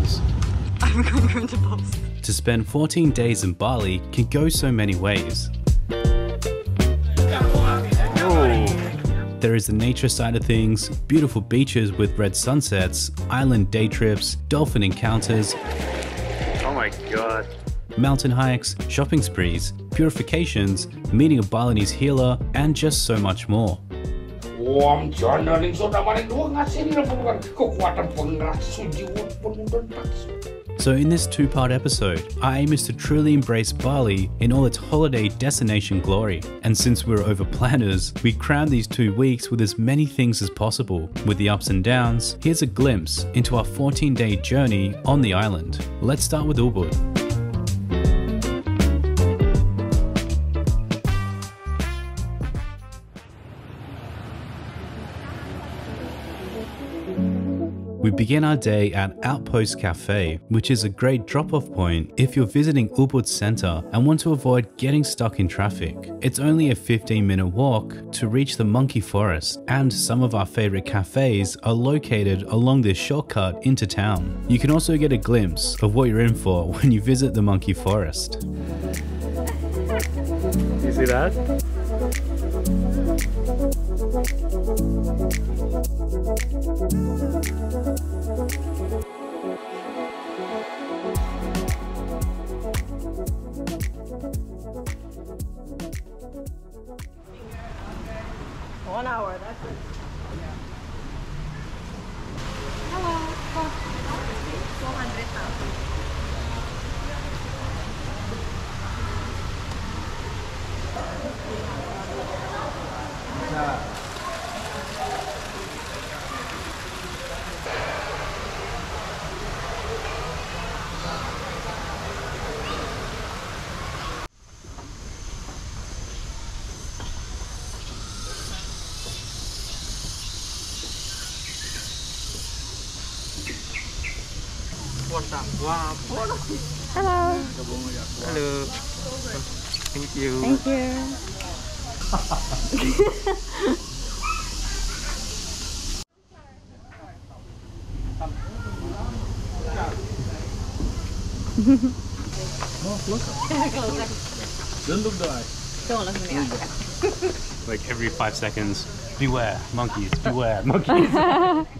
goals. I'm going to post. To spend 14 days in Bali can go so many ways. There is the nature side of things, beautiful beaches with red sunsets, island day trips, dolphin encounters, Oh my god. mountain hikes, shopping sprees, purifications, meeting a Balinese healer, and just so much more. Om ngasih kekuatan. So, in this two part episode, our aim is to truly embrace Bali in all its holiday destination glory. And since we're over planners, we crammed these two weeks with as many things as possible. With the ups and downs, here's a glimpse into our 14 day journey on the island. Let's start with Ubud. We begin our day at Outpost Cafe, which is a great drop off point if you're visiting Ubud Center and want to avoid getting stuck in traffic. It's only a 15 minute walk to reach the Monkey Forest, and some of our favorite cafes are located along this shortcut into town. You can also get a glimpse of what you're in for when you visit the Monkey Forest. You see that? One hour, that's it. Hello. Hello. Thank you. Thank you. Like every five seconds, beware, monkeys, beware, monkeys.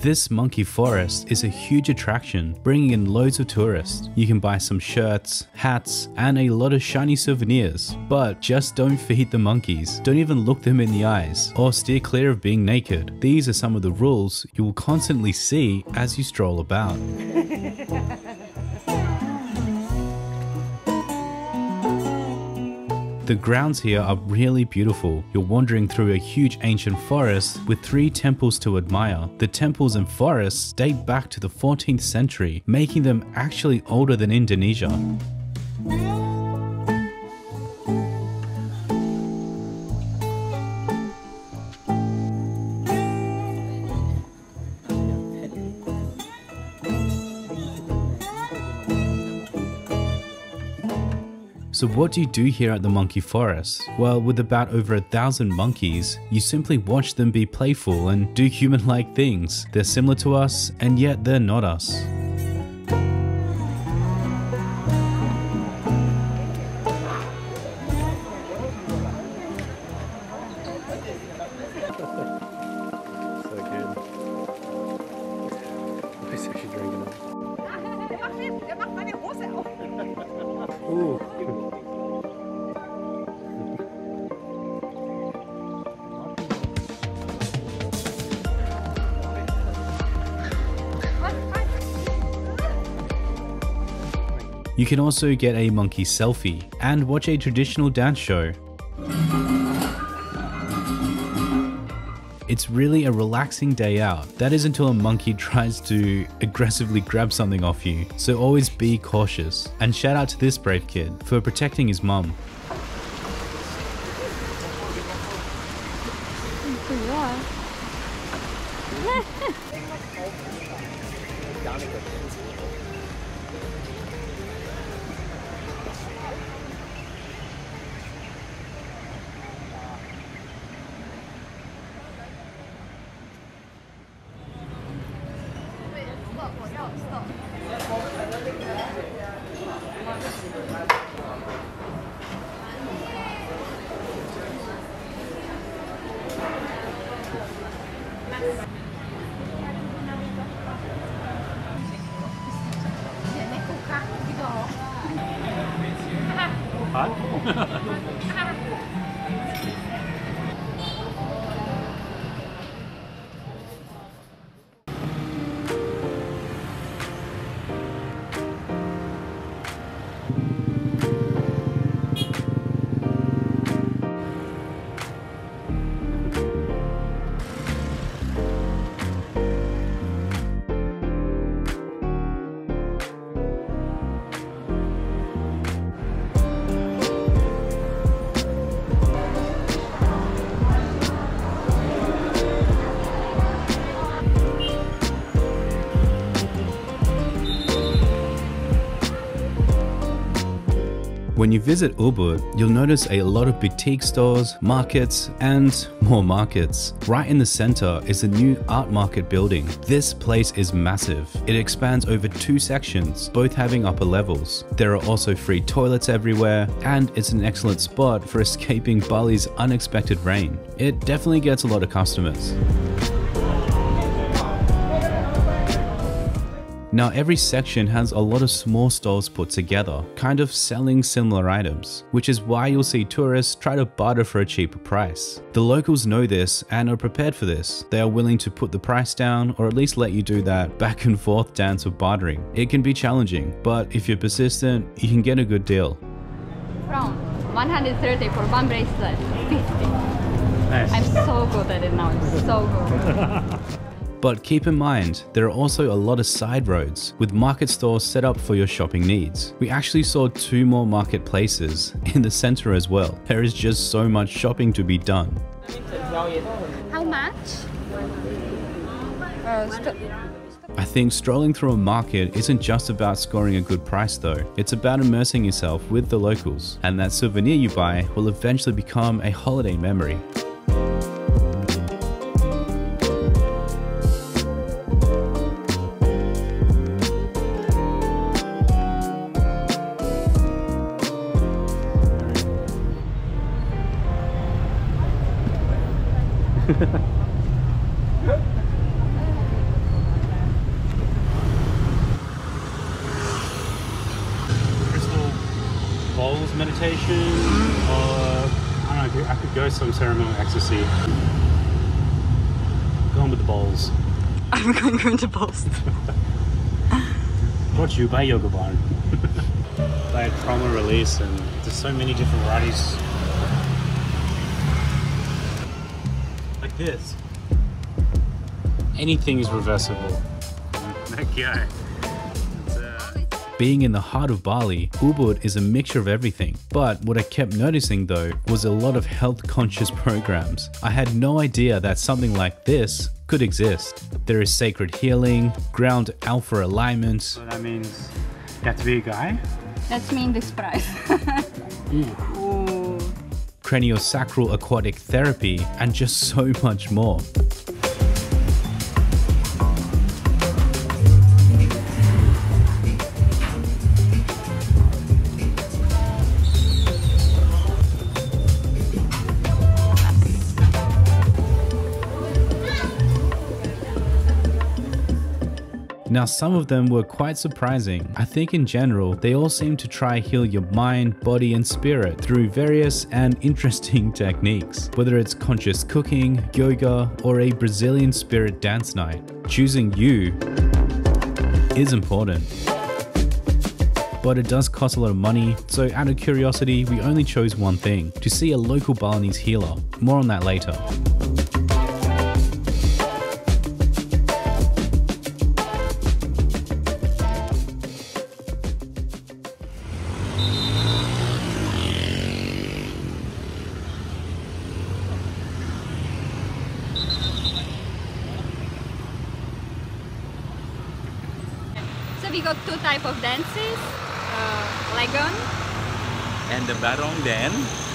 This monkey forest is a huge attraction, bringing in loads of tourists. You can buy some shirts, hats, and a lot of shiny souvenirs. But just don't feed the monkeys, don't even look them in the eyes, or steer clear of being naked. These are some of the rules you will constantly see as you stroll about. The grounds here are really beautiful. You're wandering through a huge ancient forest with three temples to admire. The temples and forests date back to the 14th century, making them actually older than Indonesia. So what do you do here at the monkey forest? Well, with about over a thousand monkeys, you simply watch them be playful and do human-like things. They're similar to us, and yet they're not us. So You can also get a monkey selfie and watch a traditional dance show. It's really a relaxing day out. That is until a monkey tries to aggressively grab something off you, so always be cautious. And shout out to this brave kid for protecting his mum. When you visit Ubud, you'll notice a lot of boutique stores, markets, and more markets. Right in the center is a new art market building. This place is massive. It expands over two sections, both having upper levels. There are also free toilets everywhere, and it's an excellent spot for escaping Bali's unexpected rain. It definitely gets a lot of customers. Now every section has a lot of small stalls put together, kind of selling similar items, which is why you'll see tourists try to barter for a cheaper price. The locals know this and are prepared for this. They are willing to put the price down or at least let you do that back and forth dance of bartering. It can be challenging, but if you're persistent, you can get a good deal. From 130 for one bracelet, 50. Nice. I'm so good at it now. I'm so good. But keep in mind, there are also a lot of side roads with market stores set up for your shopping needs. We actually saw two more marketplaces in the center as well. There is just so much shopping to be done. How much? Uh, I think strolling through a market isn't just about scoring a good price though. It's about immersing yourself with the locals, and that souvenir you buy will eventually become a holiday memory. I'm post. Brought to you by Yoga Barn. they had promo release and there's so many different varieties. Like this. Anything is reversible. That guy. Being in the heart of Bali, Ubud is a mixture of everything. But what I kept noticing though was a lot of health conscious programs. I had no idea that something like this could exist. There is sacred healing, ground alpha alignment, so that means you have to be a guy? That's mean this price. Ooh. craniosacral aquatic therapy, and just so much more. Now, some of them were quite surprising. I think in general, they all seem to try heal your mind, body, and spirit through various and interesting techniques. Whether it's conscious cooking, yoga, or a Brazilian spirit dance night, choosing you is important. But it does cost a lot of money, so out of curiosity, we only chose one thing to see a local Balinese healer. More on that later.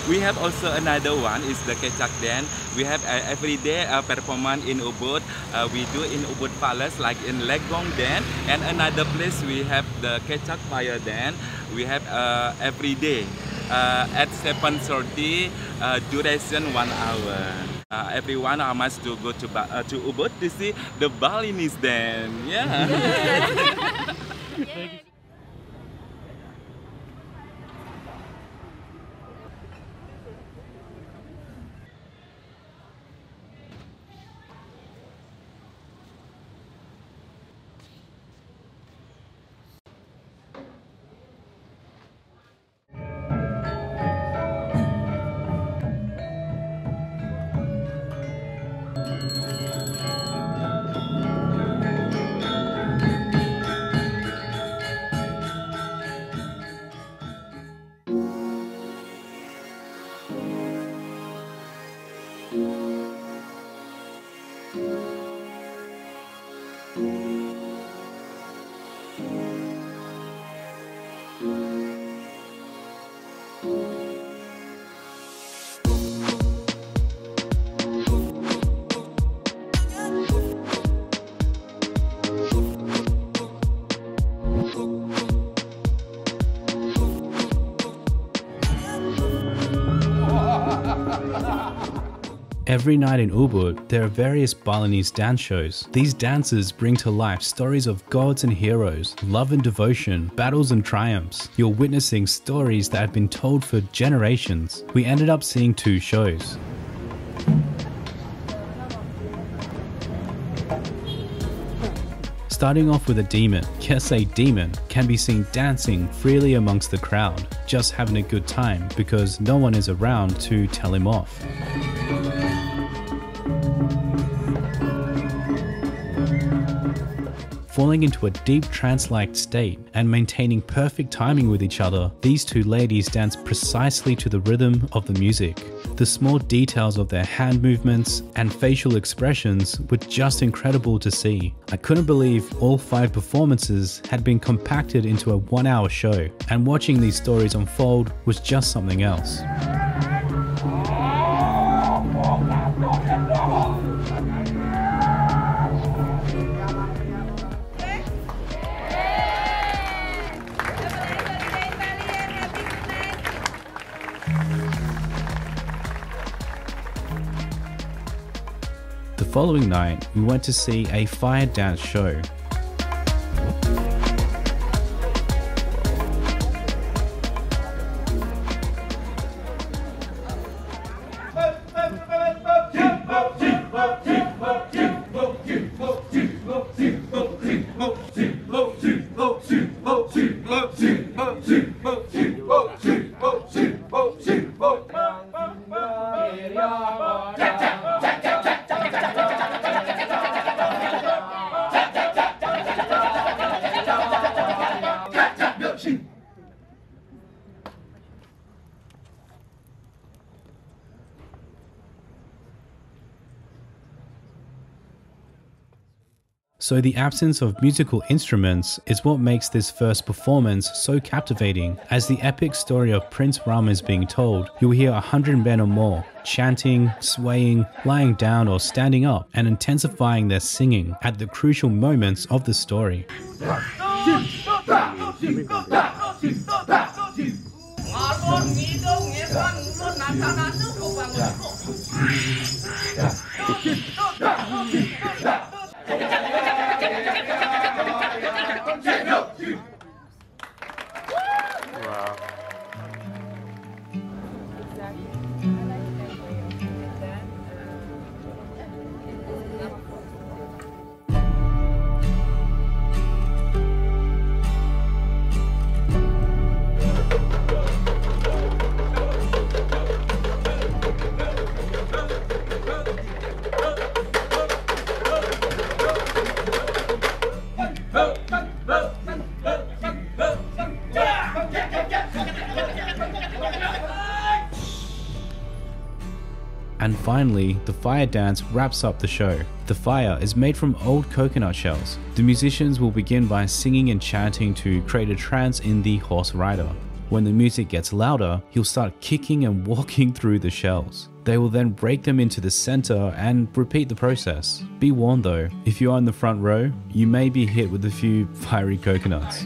We have also another one is the kecak dance. We have uh, every day a performance in Ubud. Uh, we do in Ubud Palace like in Legong dance and another place we have the kecak fire dance. We have uh, every day uh, at 7.30 uh, duration one hour. Uh, everyone uh, must to go to Ba- uh, to Ubud to see the Balinese dance. Yeah. Every night in Ubud, there are various Balinese dance shows. These dances bring to life stories of gods and heroes, love and devotion, battles and triumphs. You're witnessing stories that have been told for generations. We ended up seeing two shows. Starting off with a demon, yes, a demon, can be seen dancing freely amongst the crowd, just having a good time because no one is around to tell him off. Falling into a deep trance like state and maintaining perfect timing with each other, these two ladies dance precisely to the rhythm of the music. The small details of their hand movements and facial expressions were just incredible to see. I couldn't believe all five performances had been compacted into a one hour show, and watching these stories unfold was just something else. Following night, we went to see a fire dance show. So, the absence of musical instruments is what makes this first performance so captivating. As the epic story of Prince Ram is being told, you'll hear a hundred men or more chanting, swaying, lying down, or standing up, and intensifying their singing at the crucial moments of the story. Wow. Finally, the fire dance wraps up the show. The fire is made from old coconut shells. The musicians will begin by singing and chanting to create a trance in the horse rider. When the music gets louder, he'll start kicking and walking through the shells. They will then break them into the center and repeat the process. Be warned though, if you are in the front row, you may be hit with a few fiery coconuts.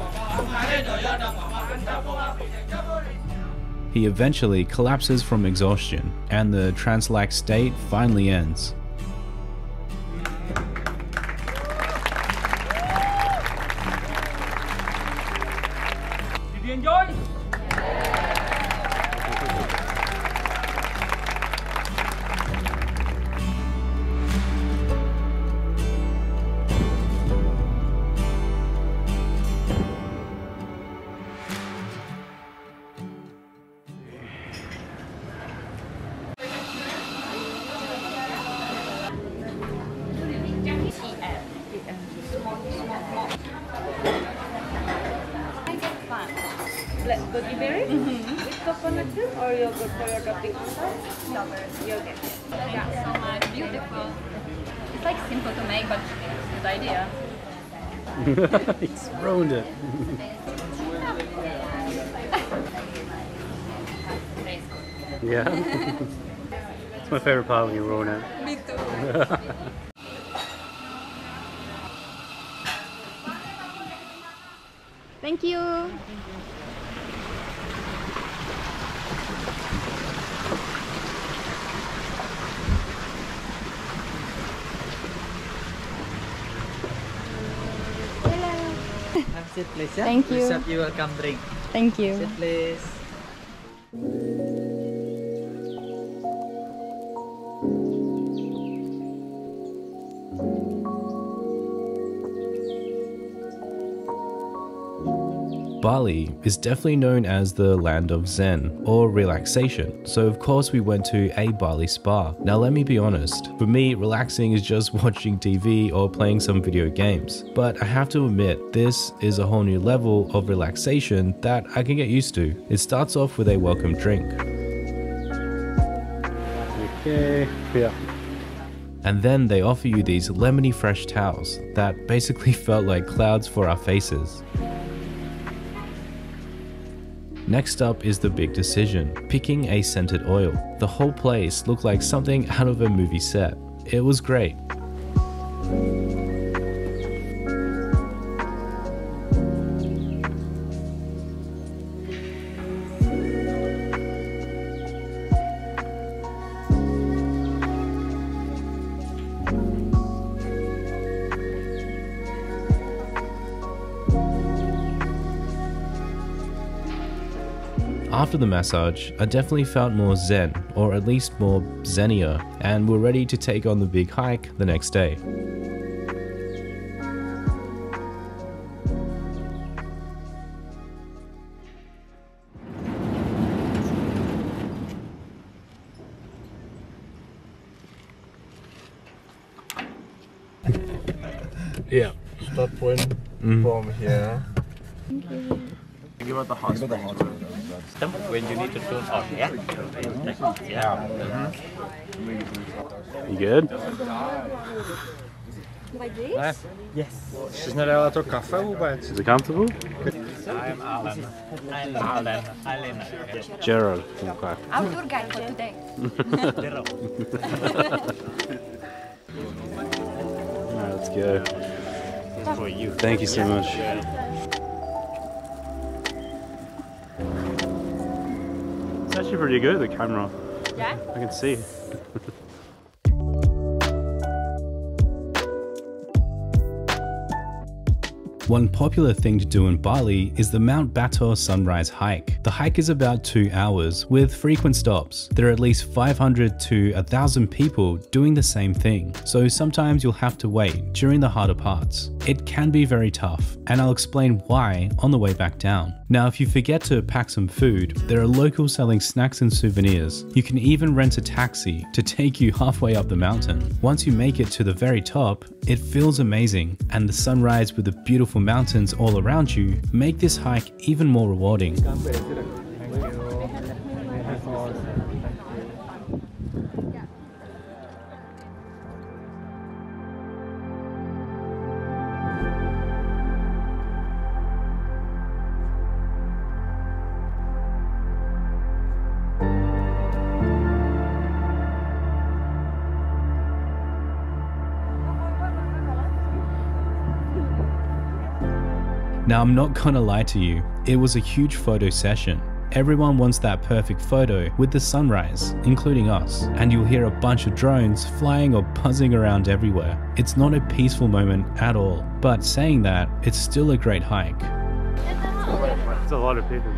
He eventually collapses from exhaustion, and the trance-like state finally ends. Ruined it. Yeah. it's my favorite part when you ruin it. Me too. Thank you. Have seat please ya. Thank you. Serve you welcome drink. Thank you. Sit please. Bali is definitely known as the land of Zen or relaxation, so of course we went to a Bali spa. Now let me be honest, for me relaxing is just watching TV or playing some video games, but I have to admit this is a whole new level of relaxation that I can get used to. It starts off with a welcome drink. Okay. Yeah. And then they offer you these lemony fresh towels that basically felt like clouds for our faces. Next up is the big decision picking a scented oil. The whole place looked like something out of a movie set. It was great. After the massage, I definitely felt more zen, or at least more zenier, and were ready to take on the big hike the next day. Like this? Yes. Snälla, jag tar kaffe vůbec. Is it comfortable? I'm Alan. Alan. Alan. Gerald. Okay. I'm tour guide for today. Alright, let's go. For you. Thank you so much. It's actually pretty good, the camera. Yeah? I can see. One popular thing to do in Bali is the Mount Batur Sunrise Hike. The hike is about two hours with frequent stops. There are at least 500 to 1000 people doing the same thing, so sometimes you'll have to wait during the harder parts. It can be very tough, and I'll explain why on the way back down. Now, if you forget to pack some food, there are locals selling snacks and souvenirs. You can even rent a taxi to take you halfway up the mountain. Once you make it to the very top, it feels amazing, and the sunrise with the beautiful mountains all around you make this hike even more rewarding. Now, I'm not gonna lie to you, it was a huge photo session. Everyone wants that perfect photo with the sunrise, including us, and you'll hear a bunch of drones flying or buzzing around everywhere. It's not a peaceful moment at all, but saying that, it's still a great hike. It's a lot of people.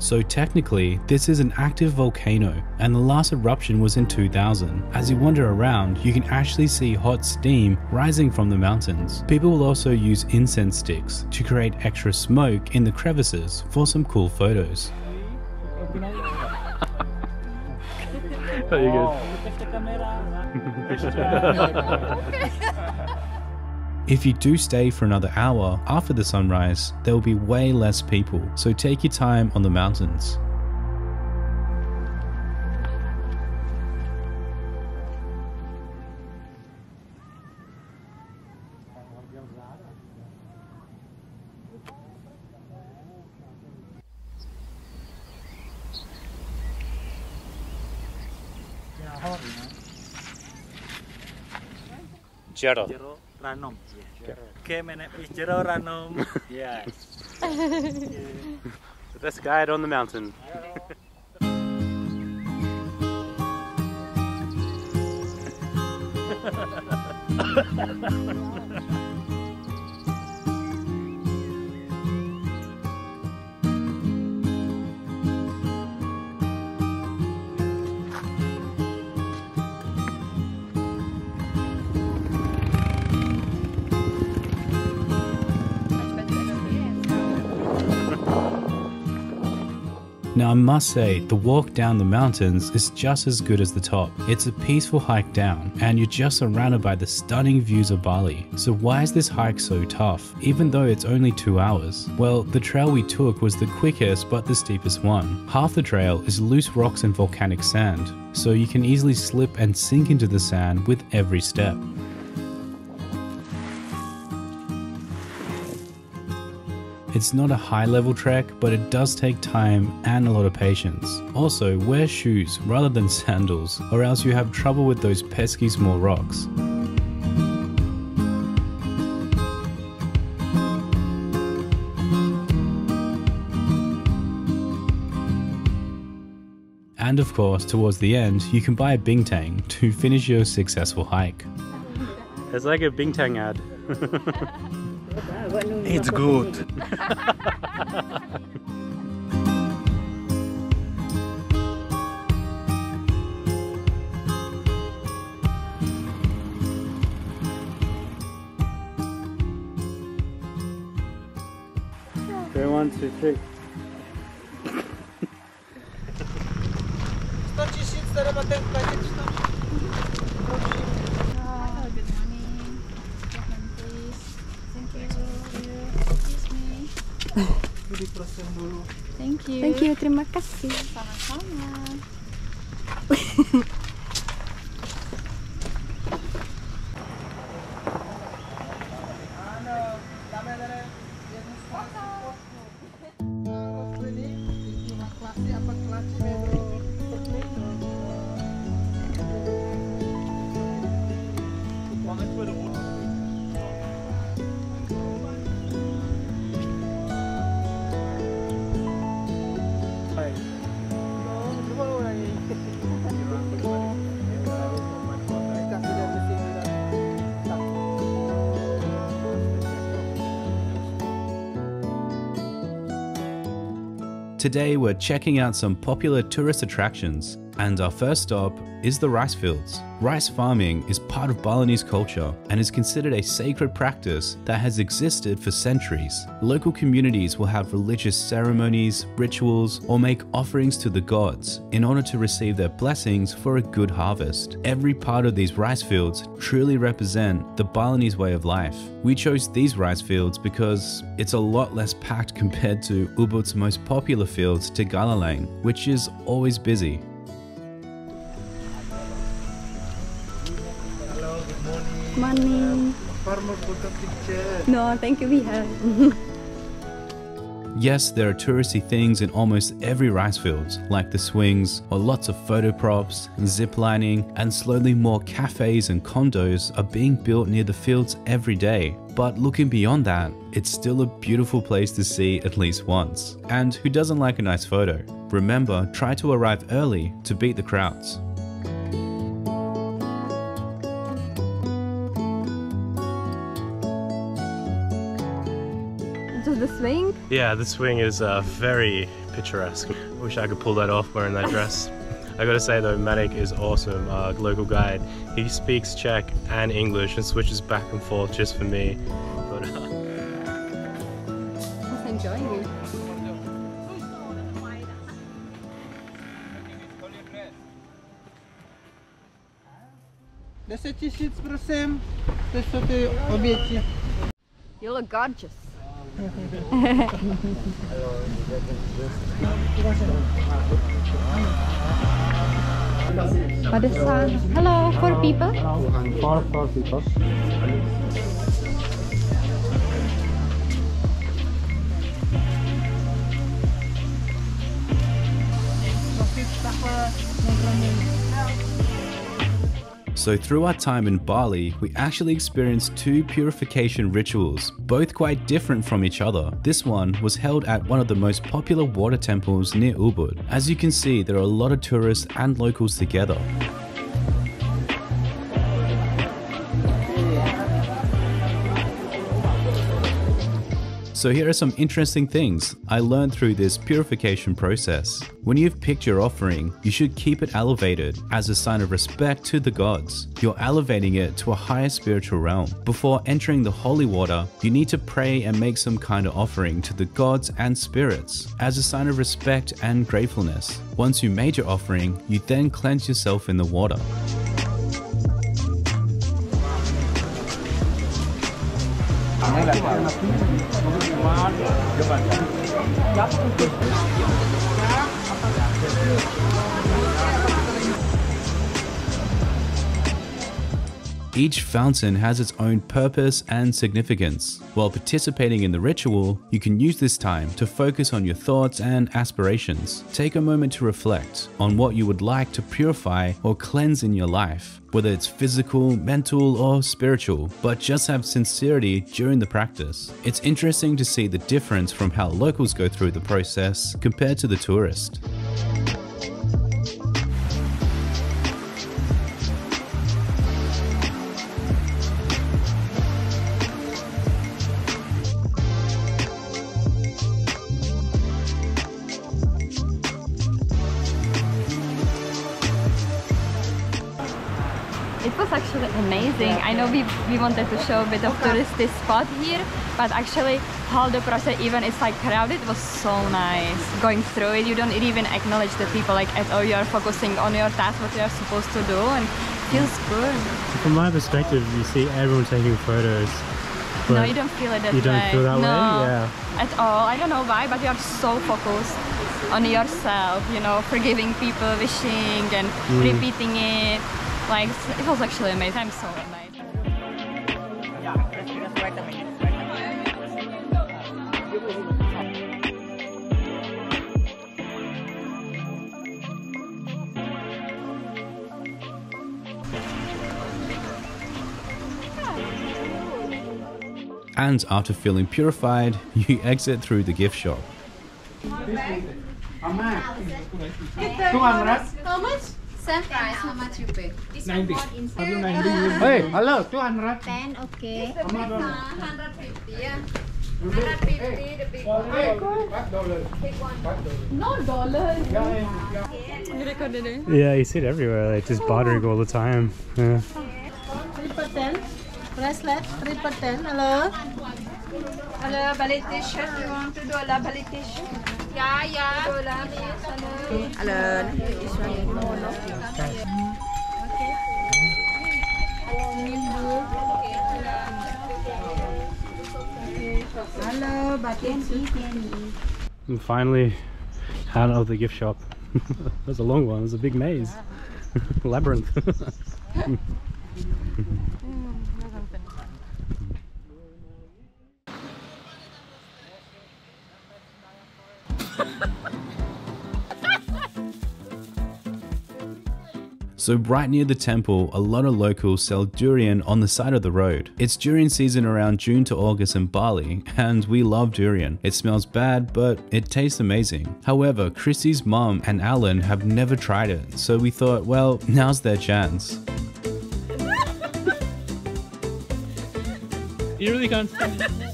So technically, this is an active volcano, and the last eruption was in 2000. As you wander around, you can actually see hot steam rising from the mountains. People will also use incense sticks to create extra smoke in the crevices for some cool photos. Very good. If you do stay for another hour after the sunrise, there will be way less people, so take your time on the mountains. Jero. Jero Ranom. Okay, menek wis jero Ranom. Yes. The best guide on the mountain. Now, I must say, the walk down the mountains is just as good as the top. It's a peaceful hike down, and you're just surrounded by the stunning views of Bali. So, why is this hike so tough, even though it's only two hours? Well, the trail we took was the quickest but the steepest one. Half the trail is loose rocks and volcanic sand, so you can easily slip and sink into the sand with every step. It's not a high level trek, but it does take time and a lot of patience. Also, wear shoes rather than sandals, or else you have trouble with those pesky small rocks. And of course, towards the end, you can buy a bintang to finish your successful hike. It's like a Bintang ad. It's good. Three, one, two, three. Hello, me. Thank you. Thank you, terima kasih. Sama-sama. Today we're checking out some popular tourist attractions, and our first stop is the rice fields. Rice farming is part of Balinese culture and is considered a sacred practice that has existed for centuries. Local communities will have religious ceremonies, rituals, or make offerings to the gods in order to receive their blessings for a good harvest. Every part of these rice fields truly represent the Balinese way of life. We chose these rice fields because it's a lot less packed compared to Ubud's most popular fields, Tegalalang, which is always busy. Morning. No, thank you, we have. Yes, there are touristy things in almost every rice field, like the swings, or lots of photo props, zip lining, and slowly more cafes and condos are being built near the fields every day. But looking beyond that, it's still a beautiful place to see at least once. And who doesn't like a nice photo? Remember, try to arrive early to beat the crowds. Swing. Yeah, the swing is uh, very picturesque. I wish I could pull that off wearing that dress. I gotta say though, Manik is awesome, uh, local guide. He speaks Czech and English and switches back and forth just for me. But, uh, Just enjoying it. Deset tisíc, prosím. To jsou ty oběti. You look gorgeous. Padesaan. Hello, four people. Four, four people. So, through our time in Bali, we actually experienced two purification rituals, both quite different from each other. This one was held at one of the most popular water temples near Ubud. As you can see, there are a lot of tourists and locals together. So here are some interesting things I learned through this purification process. When you've picked your offering, you should keep it elevated as a sign of respect to the gods. You're elevating it to a higher spiritual realm. Before entering the holy water, you need to pray and make some kind of offering to the gods and spirits as a sign of respect and gratefulness. Once you made your offering, you then cleanse yourself in the water. Mann, Mann. Ja, Each fountain has its own purpose and significance. While participating in the ritual, you can use this time to focus on your thoughts and aspirations. Take a moment to reflect on what you would like to purify or cleanse in your life, whether it's physical, mental, or spiritual, but just have sincerity during the practice. It's interesting to see the difference from how locals go through the process compared to the tourist. We, we wanted to show a bit of touristy spot here, but actually all the process even it's like crowded was so nice. Going through it, you don't even acknowledge the people like at all. You are focusing on your task, what you are supposed to do, and it feels good. From my perspective, you see everyone taking photos. no, you don't feel it that you don't way. feel that no, way? Yeah. At all. I don't know why, but you are so focused on yourself, you know, forgiving people, wishing and Mm. repeating it. Like, it was actually amazing. I'm so amazed. And after feeling purified, you exit through the gift shop. How much? Same price, how much you pay? This 90. one inside. Hey, hello, 200. 10, okay. How much? 150, yeah. No dollars. Yeah, you see it everywhere, like just bartering all the time. Yeah. Three per ten. Bracelet, three per ten. Hello. Hello, balik t-shirt. You want to do a balik t-shirt? Yeah, yeah. Do la, please. Hello. Hello. This one is more, no? Hello, batin And finally out of the gift shop. that was a long one, it was a big maze. Labyrinth. So right near the temple, a lot of locals sell durian on the side of the road. It's durian season around June to August in Bali, and we love durian. It smells bad, but it tastes amazing. However, Chrissy's mum and Alan have never tried it, so we thought, well, now's their chance. you really can't.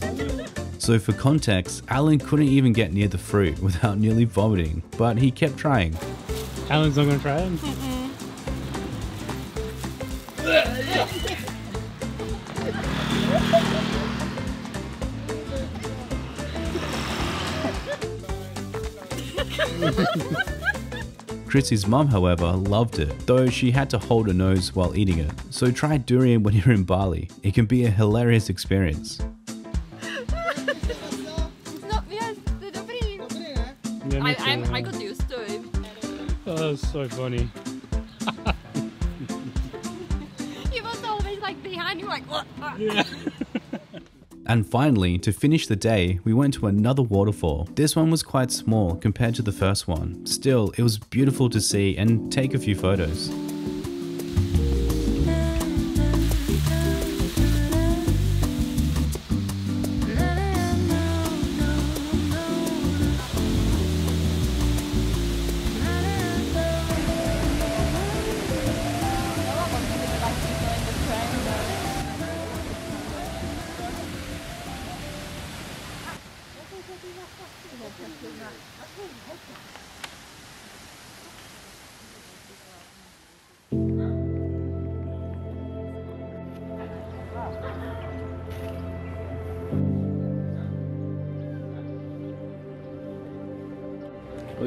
So for context, Alan couldn't even get near the fruit without nearly vomiting, but he kept trying. Alan's not gonna try it? Chrissy's mum, however, loved it, though she had to hold her nose while eating it. So try durian when you're in Bali. It can be a hilarious experience. That's so funny. He was always like behind you, like, what? Ah. And finally, to finish the day, we went to another waterfall. This one was quite small compared to the first one. Still, it was beautiful to see and take a few photos.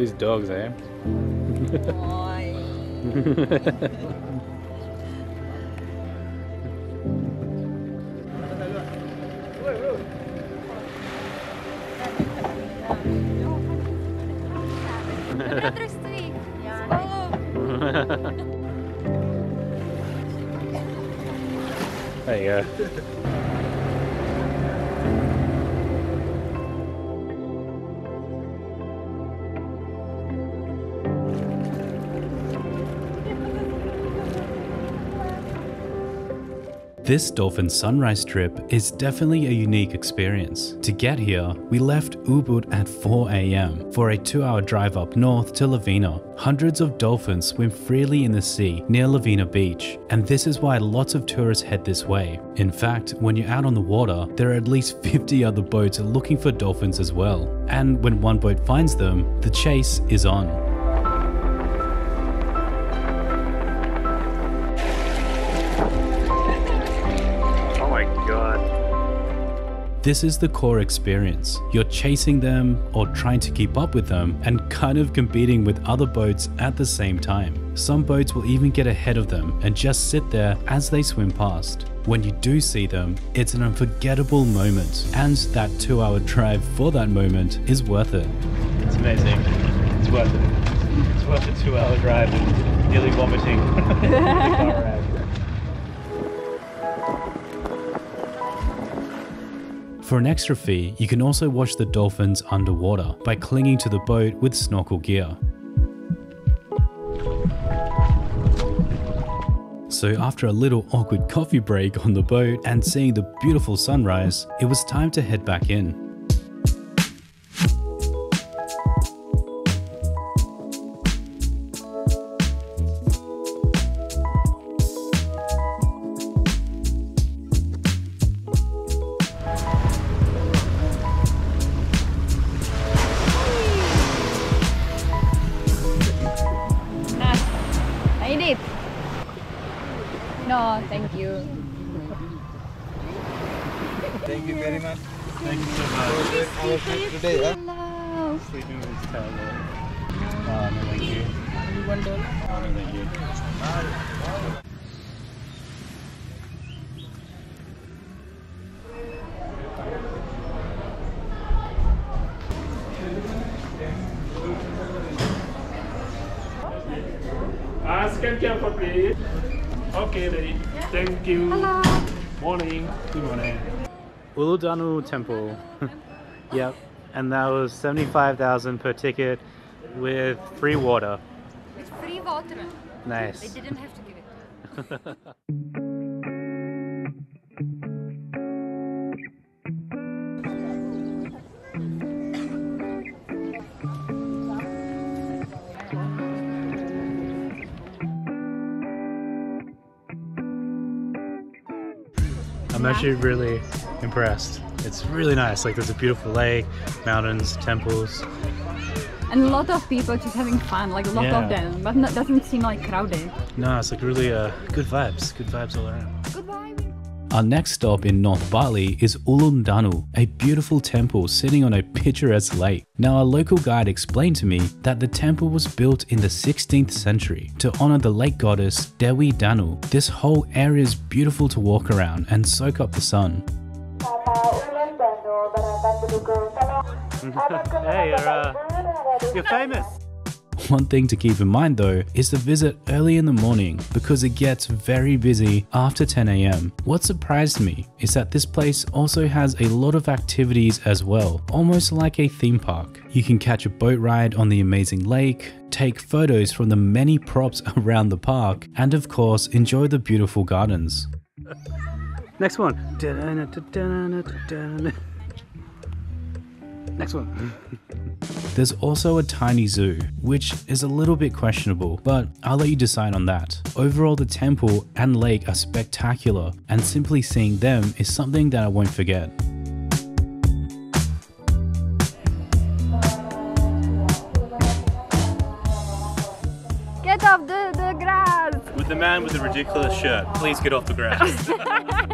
These dogs, eh? There you go. This dolphin sunrise trip is definitely a unique experience. To get here, we left Ubud at 4 am for a two hour drive up north to Lovina. Hundreds of dolphins swim freely in the sea near Lovina Beach, and this is why lots of tourists head this way. In fact, when you're out on the water, there are at least 50 other boats looking for dolphins as well. And when one boat finds them, the chase is on. This is the core experience. You're chasing them or trying to keep up with them and kind of competing with other boats at the same time. Some boats will even get ahead of them and just sit there as they swim past. When you do see them, it's an unforgettable moment, and that two hour drive for that moment is worth it. It's amazing. It's worth it. It's worth a two hour drive and nearly vomiting. For an extra fee, you can also watch the dolphins underwater by clinging to the boat with snorkel gear. So, after a little awkward coffee break on the boat and seeing the beautiful sunrise, it was time to head back in. Scan QR code, please. Okay, ready. Thank you. Hello. Morning. Good morning. Ulun Danu Temple. yep. And that was 75,000 per ticket with free water. With free water. Nice. They didn't have to give it. actually really impressed. It's really nice. Like there's a beautiful lake, mountains, temples. And a lot of people just having fun, like a lot Yeah. of them, but it doesn't seem like crowded. No, it's like really uh, good vibes. Good vibes all around. Our next stop in North Bali is Ulun Danu, a beautiful temple sitting on a picturesque lake. Now, our local guide explained to me that the temple was built in the 16th century to honor the lake goddess Dewi Danu. This whole area is beautiful to walk around and soak up the sun. hey, you're, uh, you're famous. One thing to keep in mind though is to visit early in the morning because it gets very busy after 10 am. What surprised me is that this place also has a lot of activities as well, almost like a theme park. You can catch a boat ride on the amazing lake, take photos from the many props around the park, and of course enjoy the beautiful gardens. Next one. Next one. There's also a tiny zoo, which is a little bit questionable, but I'll let you decide on that. Overall, the temple and lake are spectacular, and simply seeing them is something that I won't forget. Get off the, the grass! With the man with the ridiculous shirt, please get off the grass.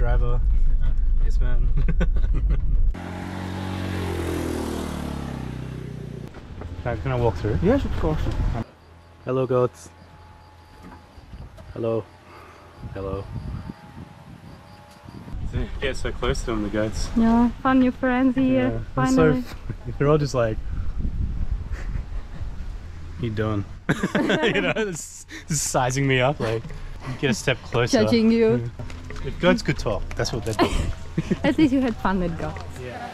driver. Yes, man. Can I, can I walk through? Yes, of course. Hello, goats. Hello. Hello. You get so close to them, the goats. Yeah, fun new friends here, Yeah, they're finally. So, they're all just like, you doing? you know, just, just sizing me up, like, get a step closer. Judging you. If goats could talk, that's what they're doing. At least you had fun with God. Yeah.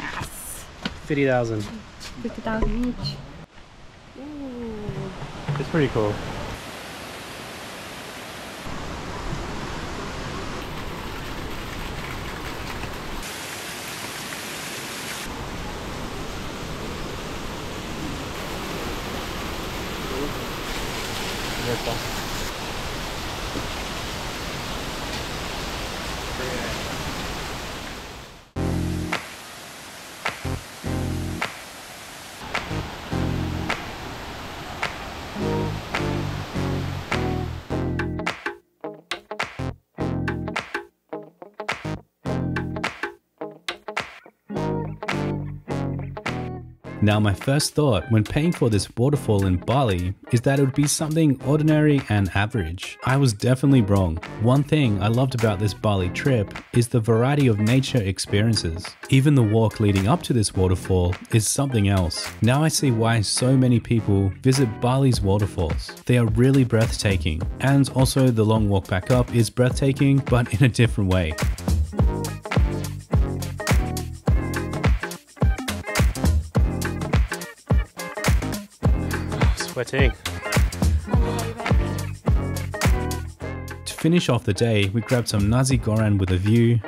Yes. 50,000. 50,000 each. Ooh. It's pretty cool. Now, my first thought when paying for this waterfall in Bali is that it would be something ordinary and average. I was definitely wrong. One thing I loved about this Bali trip is the variety of nature experiences. Even the walk leading up to this waterfall is something else. Now I see why so many people visit Bali's waterfalls. They are really breathtaking, and also the long walk back up is breathtaking, but in a different way. Sweating. To finish off the day, we grabbed some nasi goreng with a view.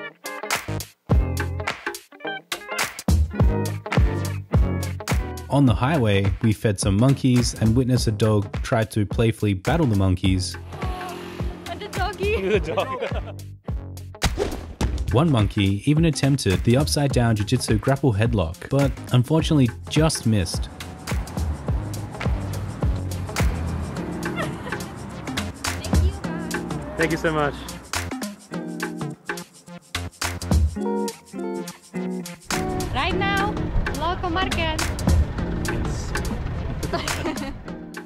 On the highway, we fed some monkeys and witnessed a dog try to playfully battle the monkeys. And the doggy. The dog. One monkey even attempted the upside down jiu-jitsu grapple headlock, but unfortunately just missed. Thank you so much. Right now, local market.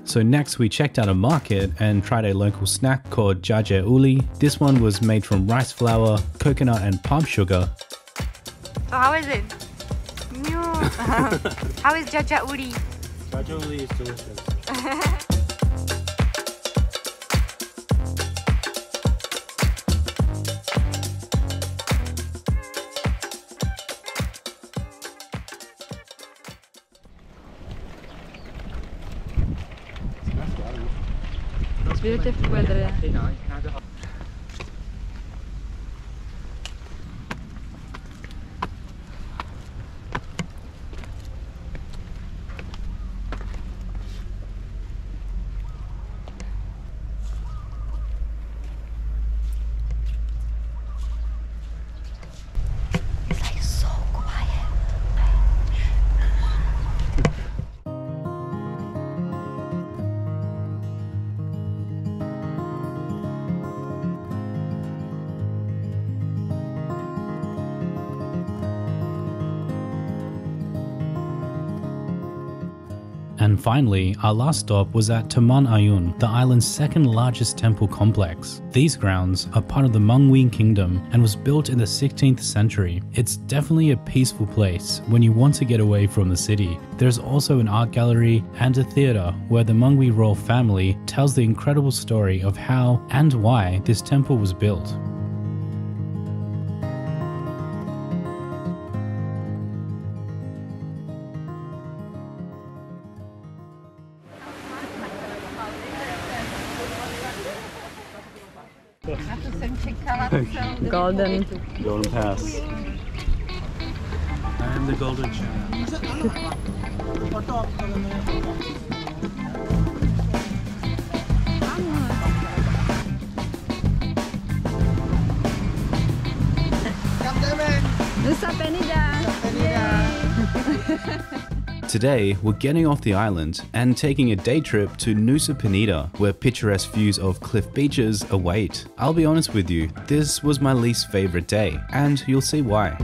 So next we checked out a market and tried a local snack called jaje uli. This one was made from rice flour, coconut and palm sugar. So how is it? New. how is Jaja Uri? Rajoli is delicious. It's beautiful weather. And finally, our last stop was at Taman Ayun, the island's second largest temple complex. These grounds are part of the Mengwi Kingdom and was built in the 16th century. It's definitely a peaceful place when you want to get away from the city. There's also an art gallery and a theatre where the Mengwi royal family tells the incredible story of how and why this temple was built. Golden. Golden Pass. I am the golden child. Nusa Penida. Today, we're getting off the island and taking a day trip to Nusa Penida, where picturesque views of cliff beaches await. I'll be honest with you, this was my least favorite day, and you'll see why.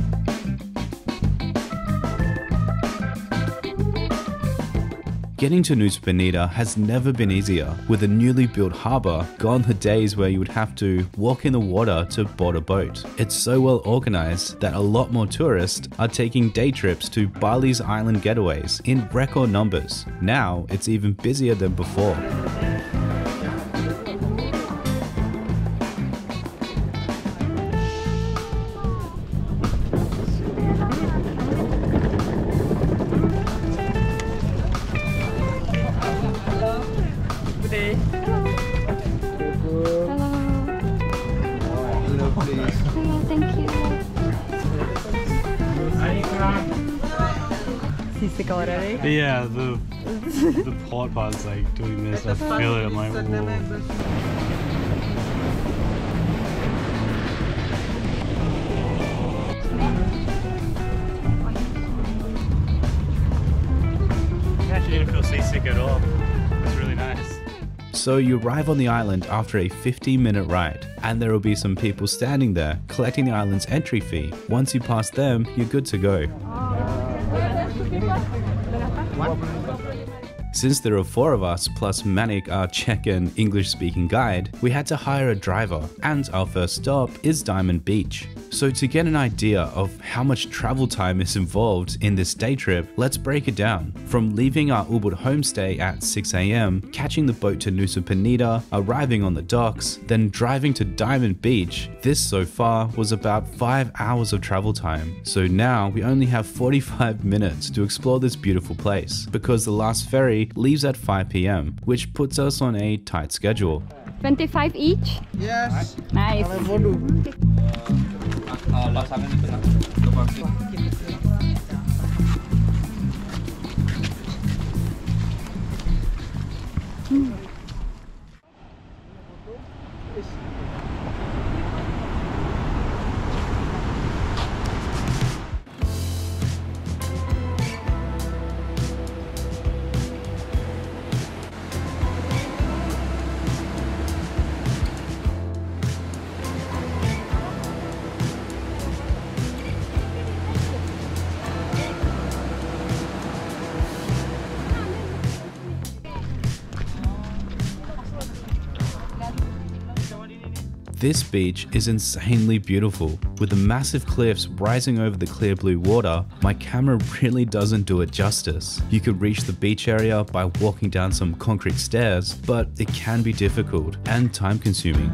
Getting to Nusa Penida has never been easier. With a newly built harbour, gone the days where you would have to walk in the water to board a boat. It's so well organised that a lot more tourists are taking day trips to Bali's island getaways in record numbers. Now it's even busier than before. Like doing this. I feel it. I'm like, whoa. I actually didn't feel seasick at all. It was really nice. So you arrive on the island after a 15 minute ride, and there will be some people standing there collecting the island's entry fee. Once you pass them, you're good to go. Since there are four of us, plus Manik, our Czech and English speaking guide, we had to hire a driver, and our first stop is Diamond Beach. So, to get an idea of how much travel time is involved in this day trip, let's break it down. From leaving our Ubud homestay at 6am, catching the boat to Nusa Penida, arriving on the docks, then driving to Diamond Beach, this so far was about 5 hours of travel time. So now we only have 45 minutes to explore this beautiful place, because the last ferry leaves at 5pm, which puts us on a tight schedule. 25 each? Yes. Nice. uh, lanzamiento internacional. This beach is insanely beautiful. With the massive cliffs rising over the clear blue water, my camera really doesn't do it justice. You could reach the beach area by walking down some concrete stairs, but it can be difficult and time consuming.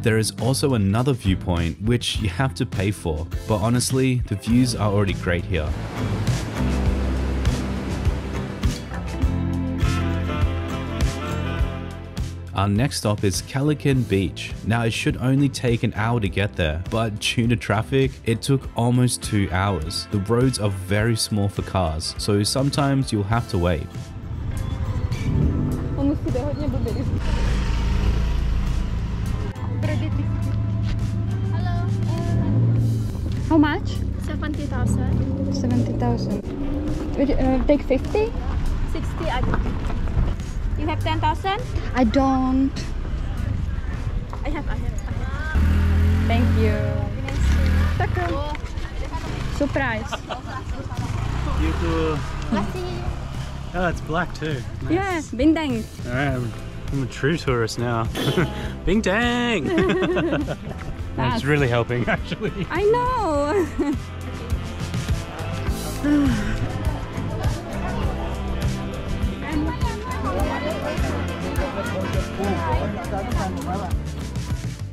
There is also another viewpoint which you have to pay for, but honestly, the views are already great here. Our next stop is Kelingking Beach. Now it should only take an hour to get there, but due to traffic, it took almost two hours. The roads are very small for cars, so sometimes you'll have to wait. On musí jde hodně blbě. Hello. How much? 70,000. 70,000. Would you, uh, take 50? 60, I You have 10,000? I don't. I have, I have, I have. Thank you. Taka. Surprise. Beautiful. Masih. Oh, it's black too. Nice. Yeah, bindang. Alright, I'm, I'm a true tourist now. Bing dang! That's- it's really helping actually. I know.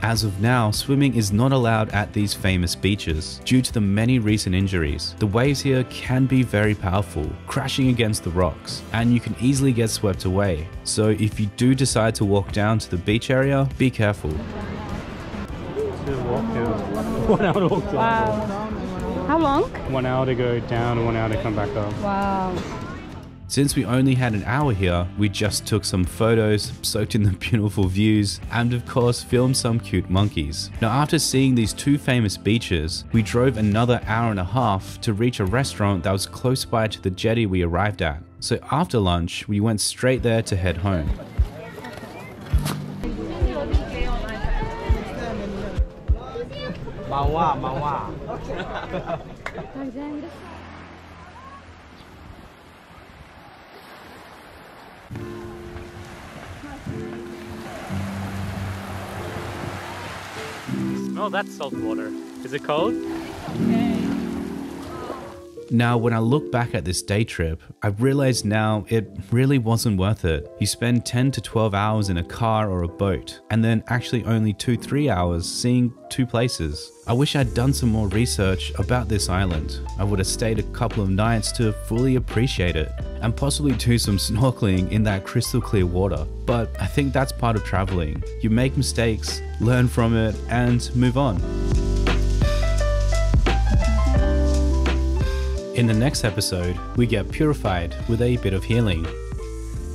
As of now, swimming is not allowed at these famous beaches due to the many recent injuries. The waves here can be very powerful, crashing against the rocks, and you can easily get swept away. So if you do decide to walk down to the beach area, be careful. One hour to walk down. Wow. How long? One hour to go down and one hour to come back up. Wow. Since we only had an hour here, we just took some photos, soaked in the beautiful views, and of course filmed some cute monkeys. Now after seeing these two famous beaches, we drove another hour and a half to reach a restaurant that was close by to the jetty we arrived at. So after lunch, we went straight there to head home. Mawa, mawa. Smell that's salt water. Is it cold? Now, when I look back at this day trip, I realize now it really wasn't worth it. You spend 10 to 12 hours in a car or a boat, and then actually only 2 3 hours seeing two places. I wish I'd done some more research about this island. I would have stayed a couple of nights to fully appreciate it, and possibly do some snorkeling in that crystal clear water. But I think that's part of traveling. You make mistakes, learn from it, and move on. In the next episode, we get purified with a bit of healing.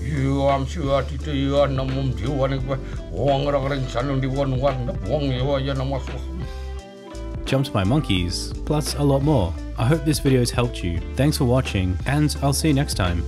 You am sure to you are namum you want to wong rang chanung di one one wong you are namas Jumped by monkeys, plus a lot more. I hope this video has helped you. Thanks for watching, and I'll see you next time.